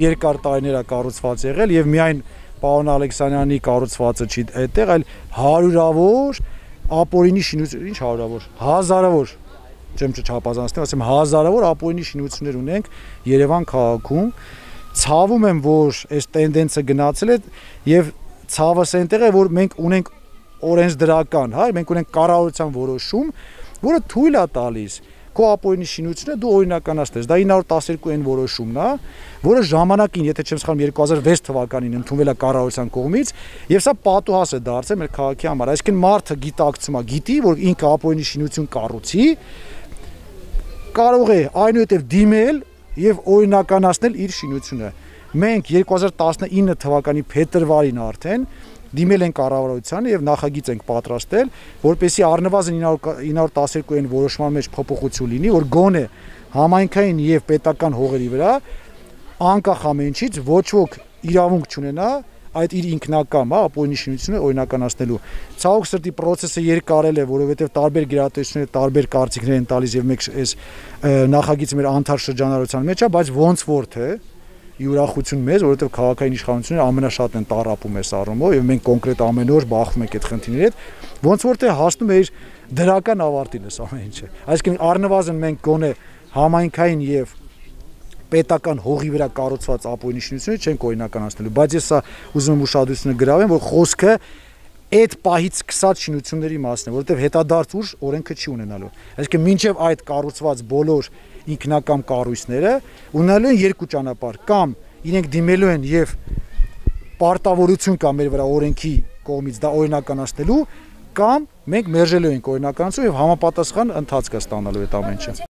երկար տարիներ է կառուցված եղել եւ միայն պարոն Ալեքսանյանի կառուցվածը չի այդտեղ, այլ հարյուրավոր ապօրինի շինություն, ինչ հարյուրավոր, հազարավոր չեմ չափազանցնեմ, ասեմ հազարավոր ապօրինի շինություններ ունենք Երևան քաղաքում։ Ցավում եմ, որ այս տենդենսը գնացել է եւ ցավս այնտեղ է, որ մենք ունենք օրենսդրական, հա, մենք ունենք կառավարության որոշում, որը թույլ է տալիս քո ապօրինի շինությունը դու օրինականացնես։ Դա 912-ին որոշումն է, որը ժամանակին, եթե չեմ սխալվում, 2006 թվականին ընդունվել է կառավարության կողմից, եւ սա պատուհաս է դարձել մեր քաղաքի համար։ Այսինքն մարդը գիտակցում է, գիտի, որ ինքը ապօրինի շինություն կառուցի, կարող է այնուհետև դիմել եւ օրինականացնել իր շինությունը։ Մենք 2019 թվականի փետրվարին արդեն դիմել են կառավարությանը եւ նախագիծ ենք պատրաստել, որպեսի առնվազն 912-ին որոշման մեջ փոփոխություն լինի, որ գոնե համայնքային եւ պետական հողերի վրա անկախ ամենից ոչ ոք իրավունք չունենա այդ իր ինքնակամ, հա, ապօրինի շինությունը օրինականացնելու։ Ցավոք սրտի process-ը երկարել է, որովհետև տարբեր գերատեսչությունները տարբեր կարծիքներ են տալիս եւ մեկ այս նախագիծը մեր անթար շրջանառության մեջ է, բայց ոնց որ թե ի ուրախություն մեզ, որովհետև քաղաքային իշխանությունները ամենաշատն են տարապում այս առումով եւ մենք կոնկրետ ամեն օր բախվում ենք այդ խնդիրների հետ, ոնց որ թե հասնում է իր դրական ավարտին այս ամեն ինչը։ Այսինքն առնվազն մենք գոնե համայնքային եւ պետական հողի վրա կառուցված ապօրինի շինությունը չենք օրինականացնելու, բայց ես սա ուզում եմ ուշադրությունը գրավեմ, որ խոսքը այդ պահից սկսած շինությունների մասն է, որովհետև հետադարձ ուժ օրենքը չի ունենալու։ Այսինքն մինչև այդ կառուցված բոլոր ինքնակամ կառույցները ունենալու են երկու ճանապարհ, կամ իրենք դիմելու են եւ պարտավորություն կա մեր վրա օրենքի կողմից դա օրինականացնելու կամ մենք մերժելու ենք օրինականացում եւ համապատասխան ընթացք է ստանալու այդ ամենը։